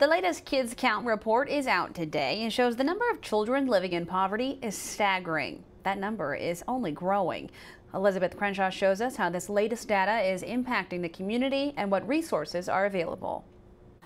The latest Kids Count report is out today and shows the number of children living in poverty is staggering. That number is only growing. Elizabeth Crenshaw shows us how this latest data is impacting the community and what resources are available.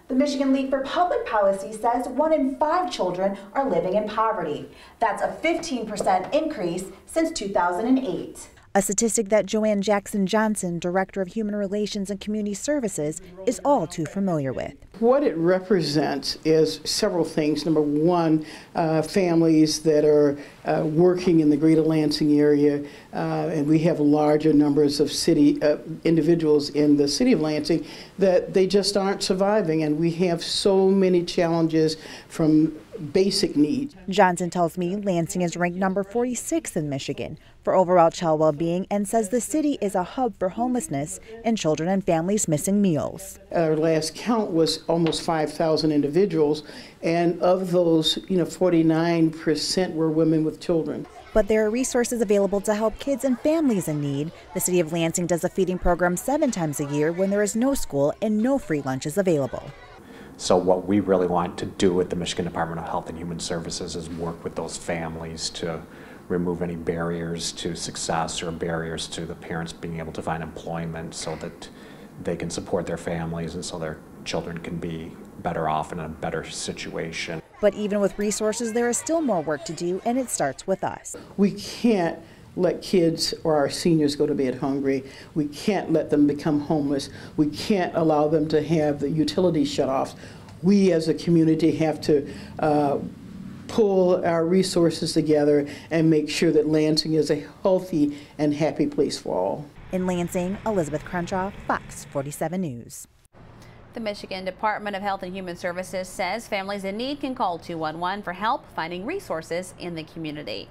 The Michigan League for Public Policy says one in five children are living in poverty. That's a 15% increase since 2008 a statistic that Joanne Jackson Johnson, Director of Human Relations and Community Services, is all too familiar with. What it represents is several things. Number one, uh, families that are uh, working in the greater Lansing area, uh, and we have larger numbers of city uh, individuals in the city of Lansing that they just aren't surviving, and we have so many challenges from basic needs. Johnson tells me Lansing is ranked number 46 in Michigan for overall child well-being and says the city is a hub for homelessness and children and families missing meals. Our last count was almost 5,000 individuals, and of those, you know, 49% were women with children. But there are resources available to help kids and families in need. The City of Lansing does a feeding program seven times a year when there is no school and no free lunches available. So what we really want to do with the Michigan Department of Health and Human Services is work with those families to remove any barriers to success or barriers to the parents being able to find employment so that they can support their families and so their children can be better off in a better situation. But even with resources, there is still more work to do, and it starts with us. We can't let kids or our seniors go to bed hungry. We can't let them become homeless. We can't allow them to have the utilities shut off. We as a community have to uh, pull our resources together and make sure that Lansing is a healthy and happy place for all. In Lansing, Elizabeth Crenshaw, Fox 47 News. The Michigan Department of Health and Human Services says families in need can call 211 for help finding resources in the community.